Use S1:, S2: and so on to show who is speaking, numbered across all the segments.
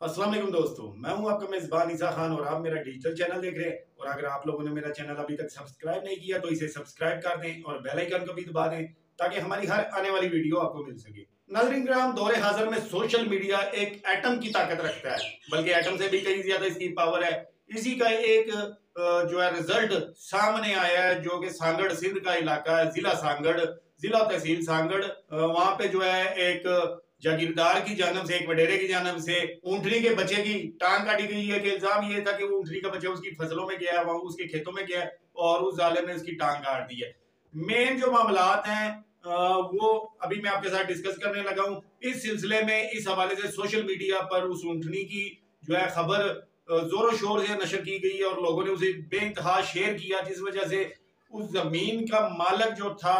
S1: السلام علیکم دوستو، میں ہوں آپ کا میزبان عیسیٰ خان اور آپ میرا ڈیجیٹل چینل دیکھ رہے ہیں۔ اور اگر آپ لوگوں نے میرا چینل ابھی تک سبسکرائب نہیں کیا تو اسے سبسکرائب کر دیں اور بیل آئیکن کو بھی دبا دیں تاکہ ہماری ہر آنے والی ویڈیو آپ کو مل سکے۔ ناظرین کرام دور حاضر میں سوشل میڈیا ایک ایٹم کی طاقت رکھتا ہے۔ بلکہ ایٹم سے بھی کئی زیادہ اس کی پاور ہے۔ اسی کا ایک جو ہے رزلٹ سامنے آیا ہے، جو کہ سانگڑ سندھ کا علاقہ ہے، ضلع سانگڑ۔ ضلع تحصیل سانگڑ وہاں پہ جو ہے ایک جاگیردار کی جانب سے، ایک وڈیرے کی جانب سے اونٹنی کے بچے کی ٹانگ کاٹی گئی ہے، کہ الزام یہ تھا کہ وہ اونٹنی کا بچہ اس کی فصلوں میں گیا ہے، وہاں اس کے کھیتوں میں گیا ہے اور اس ظالم نے اس کی ٹانگ کاٹ دی ہے۔ مین جو معاملات ہیں وہ ابھی میں آپ کے ساتھ ڈسکس کرنے لگا ہوں۔ اس سلسلے میں، اس حوالے سے سوشل میڈیا پر اس اونٹنی کی جو ہے خبر زور و شور سے نشر کی گئی اور لوگوں نے اسے بے انتہا شیئر کیا، جس وجہ سے اس زمین کا مالک جو تھا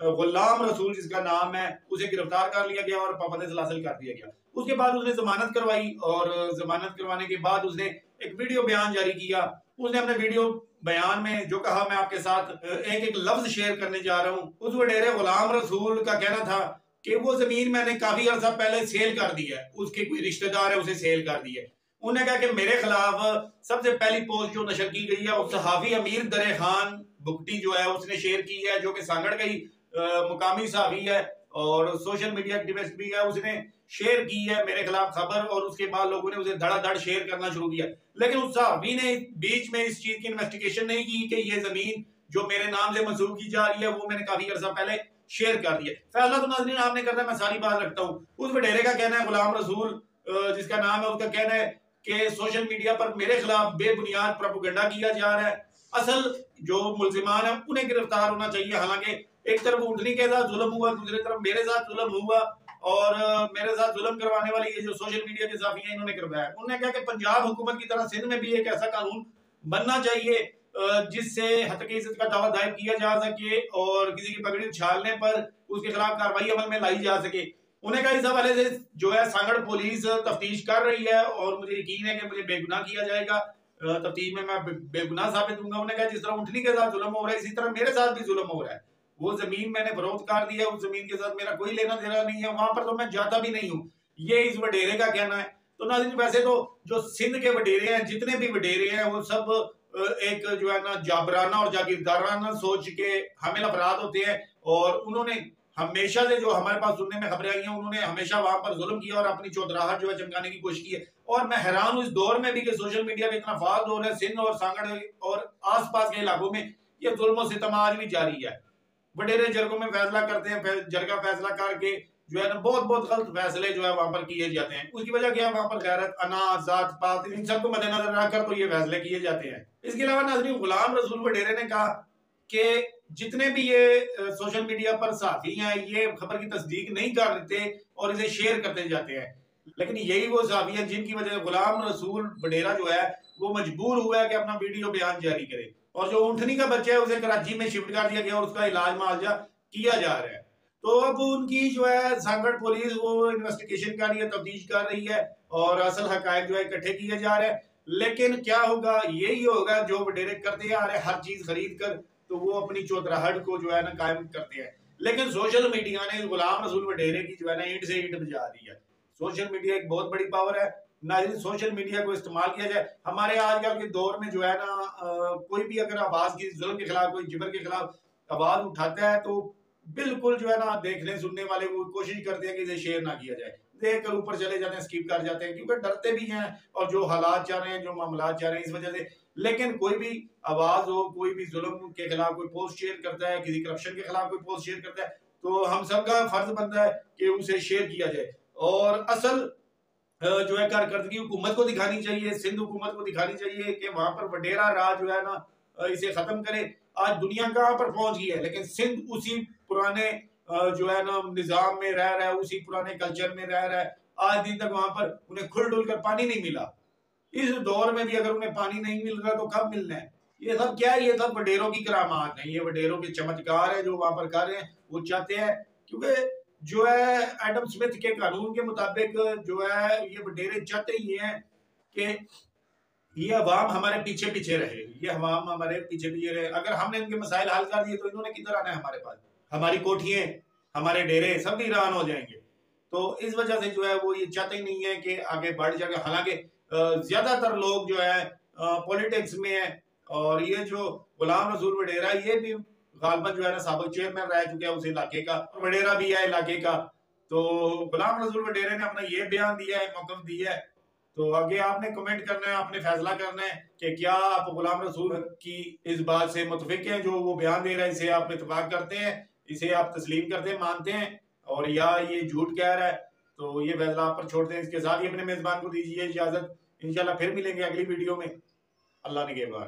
S1: غلام رسول جس کا نام ہے، اسے گرفتار کر لیا گیا اور پابند سلاسل کر دیا گیا۔ اس کے بعد اس نے ضمانت کروائی اور ضمانت کروانے کے بعد اس نے ایک ویڈیو بیان جاری کیا۔ اس نے اپنے ویڈیو بیان میں جو کہا، میں آپ کے ساتھ ایک ایک لفظ شیئر کرنے جا رہا ہوں۔ اس وڈیرے غلام رسول کا کہنا تھا کہ وہ زمین میں نے کافی عرصہ پہلے سیل کر دی ہے۔ اس کے کوئی رشتہ دار ہے، اسے سیل کر دی ہے۔ انہوں نے کہا کہ میرے خلاف سب سے پہلی پوسٹ جو نشر کی گئی ہے صحافی امیر در خان بکٹی جو ہے، اس نے شیئر کی ہے، جو کہ سانگڑ گئی۔ مقامی صحافی ہے اور سوشل میڈیا ایکٹیوسٹ بھی ہے، اس نے شیئر کی ہے میرے خلاف خبر اور اس کے بعد لوگوں نے اسے دھڑا دھڑ شیئر کرنا شروع کیا۔ لیکن اس صحافی نے بیچ میں اس چیز کی انویسٹیگیشن نہیں کی کہ یہ زمین جو میرے نام سے منسوخ کی جا رہی ہے، وہ میں نے کافی عرصہ پہلے شیئر کر دیا۔ فیصلہ تو ناظرین، آپ نے کرنا ہے میں ساری بات رکھتا ہوں۔ اس وڈیرے کا کہنا ہے، غلام رسول جس کا نام ہے، اس کا کہنا ہے کہ سوشل میڈیا پر میرے خلاف بے بنیاد پروپوگنڈا کیا جا رہا ہے۔ اصل جو ملزمان ہیں، انہیں گرفتار ہونا چاہیے۔ حالانکہ ایک طرف اونٹنی کے ساتھ ظلم ہوا دوسرے طرف میرے ساتھ ظلم ہوا اور میرے ساتھ ظلم کروانے والی یہ جو سوشل میڈیا کے صافی ہیں، انہوں نے کروایا۔ انہوں نے کہا کہ پنجاب حکومت کی طرح سندھ میں بھی ایک ایسا قانون بننا چاہیے جس سے حتقی عزت کا دعویٰ دائر کیا جا سکے اور کسی کی پگڑی چھالنے پر اس کے خلاف کاروائی عمل میں لائی جا سکے۔ انہیں کہا، اس حوالے سے جو ہے، سانگڑ پولیس تفتیش کر رہی ہے اور مجھے یقین ہے کہ مجھے بے گناہ کیا جائے گا۔ تفتیش میں میں بے گناہ ثابت ہوں گا انہیں کہا جس طرح اونٹنی کے ساتھ ظلم ہو رہا ہے اسی طرح میرے ساتھ بھی ظلم ہو رہا ہے وہ زمین میں نے فروخت کر دیا اس زمین کے ساتھ میرا کوئی لینا دینا نہیں ہے وہاں پر تو میں جاتا بھی نہیں ہوں یہ اس وڈیرے کا کہنا ہے تو ناظرین ویسے تو جو سندھ کے وڈیرے ہیں جتنے بھی وڈیرے ہیں وہ سب ایک جو ہے نا جابرانہ اور جاگیردارانہ سوچ کے حامل افراد ہوتے ہیں اور انہوں نے ہمیشہ سے جو ہمارے پاس سننے میں خبریں آئی ہیں، انہوں نے ہمیشہ وہاں پر ظلم کیا اور اپنی چودراہٹ جو ہے چمکانے کی کوشش کی ہے۔ اور میں حیران ہوں اس دور میں بھی کہ سوشل میڈیا پہ اتنا فعال دور ہے، سندھ اور سانگڑ اور آس پاس کے علاقوں میں یہ ظلم و ستم آج بھی جاری ہے۔ وڈیرے جرگوں میں فیصلہ کرتے ہیں جرگہ فیصلہ کر کے جو ہے نا بہت بہت غلط فیصلے جو ہے وہاں پر کیے جاتے ہیں۔ اس کی وجہ کیا ہے؟ وہاں پر غیرت انا ذات، پات، ان سب کو مد نظر رکھ کر تو یہ فیصلے کیے جاتے ہیں۔ اس کے علاوہ ناظرین، غلام رسول وڈیرے نے کہا کہ جتنے بھی یہ سوشل میڈیا پر صحافی ہیں یہ خبر کی تصدیق نہیں کر دیتے اور اسے شیئر کرتے جاتے ہیں۔ لیکن یہی وہ صحافی ہیں جن کی وجہ سے غلام رسول وڈیرہ جو ہے، وہ مجبور ہوا ہے کہ اپنا ویڈیو بیان جاری کرے۔ اور جو اونٹنی کا بچہ ہے، اسے کراچی میں شفٹ کر دیا گیا اور اس کا علاج معالجہ کیا جا رہا ہے۔ تو اب ان کی جو ہے، سانگڑ پولیس وہ انویسٹیگیشن کر رہی ہے، تفتیش کر رہی ہے اور اصل حقائق جو ہے اکٹھے کیے جا رہے ہیں۔ لیکن کیا ہوگا؟ یہی ہوگا، جو ڈیرے کرتے آ رہے ہر چیز خرید کر تو وہ اپنی چوتراہٹ کو جو ہے نا قائم کرتے ہیں۔ لیکن سوشل میڈیا نے غلام رسول وڈیرے کی جو ہے نا اینٹ سے اینٹ بجا دی ہے۔ سوشل میڈیا ایک بہت بڑی پاور ہے۔ ناظرین سوشل میڈیا کو استعمال کیا جائے۔ ہمارے آج کل کے دور میں جو ہے نا کوئی بھی اگر آواز کی، ظلم کے خلاف، کوئی جبر کے خلاف آواز اٹھاتا ہے تو بالکل جو ہے نا دیکھنے، سننے والے وہ کوشش کرتے ہیں کہ اسے شیئر نہ کیا جائے۔ دیکھ کر اوپر چلے جاتے ہیں سکیپ کر جاتے ہیں، کیونکہ ڈرتے بھی ہیں اور جو حالات چاہ رہے ہیں، جو معاملات چاہ رہے ہیں، اس وجہ سے لیکن کوئی بھی آواز ہو، کوئی بھی ظلم کے خلاف کوئی پوسٹ شیئر کرتا ہے، کسی کرپشن کے خلاف کوئی پوسٹ شیئر کرتا ہے، تو ہم سب کا فرض بنتا ہے کہ اسے شیئر کیا جائے۔ اور اصل جو ہے کارکردگی حکومت کو دکھانی چاہیے، سندھ حکومت کو دکھانی چاہیے کہ وہاں پر وڈیرا راج جو ہے نا اسے ختم کرے۔ آج دنیا کہاں پر پہنچ گئی ہے؟ لیکن سندھ اسی پرانے جو ہے نا، نظام میں رہ رہا ہے، اسی پرانے کلچر میں رہ رہا ہے۔ آج دن تک وہاں پر انہیں کھل ڈل کر پانی نہیں ملا۔ اس دور میں بھی اگر انہیں پانی نہیں مل رہا تو کب ملنا ہے؟ یہ سب کیا ہے؟ یہ سب وڈیروں کی کرامات ہیں۔ یہ وڈیروں کے چمتکار ہیں جو وہاں پر کر رہے ہیں۔ وہ چاہتے ہیں کیونکہ جو ہے ایڈم سمتھ کے قانون کے مطابق جو ہے یہ وڈیرے چاہتے ہی ہیں کہ یہ عوام ہمارے پیچھے پیچھے رہے۔ یہ عوام ہمارے پیچھے پیچھے رہے۔ اگر ہم نے ان کے مسائل حل کر دیے تو انہوں نے کدھر آنا ہے ہمارے پاس؟ ہماری کوٹھیاں، ہمارے ڈیرے سب ایران ہو جائیں گے۔ تو اس وجہ سے جو ہے وہ یہ چاہتے ہی نہیں ہے کہ آگے بڑھ جائے۔ حالانکہ زیادہ تر لوگ جو ہے پولیٹکس میں ہیں۔ اور یہ جو غلام رسول وڈیرا یہ بھی غالباً جو ہے نا، سابق چیئرمین رہ چکے ہیں اس علاقے کا۔ وڈیرا بھی ہے علاقے کا۔ تو غلام رسول وڈیرے نے اپنا یہ بیان دیا ہے، موقف دیا ہے۔ تو آگے آپ نے کمنٹ کرنا ہے، آپ نے فیصلہ کرنا ہے کہ کیا آپ غلام رسول کی اس بات سے متفق ہیں، جو وہ بیان دے رہا ہے، اسے آپ اتفاق کرتے ہیں، اسے آپ تسلیم کرتے ہیں، مانتے ہیں۔ اور یا یہ جھوٹ کہہ رہا ہے۔ تو یہ فیصلہ آپ پر چھوڑتے ہیں، اس کے ساتھ ہی اپنے میزبان کو دیجیے اجازت۔ انشاءاللہ پھر ملیں گے اگلی ویڈیو میں۔ اللہ نے کے بعد